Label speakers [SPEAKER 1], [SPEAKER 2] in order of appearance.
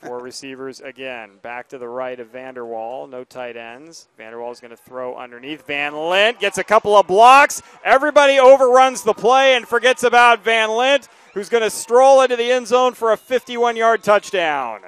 [SPEAKER 1] Four receivers again. Back to the right of Vanderwall. No tight ends. Vanderwall is going to throw underneath. Van-Lindt gets a couple of blocks. Everybody overruns the play and forgets about Van-Lindt, who's going to stroll into the end zone for a 51 yard touchdown.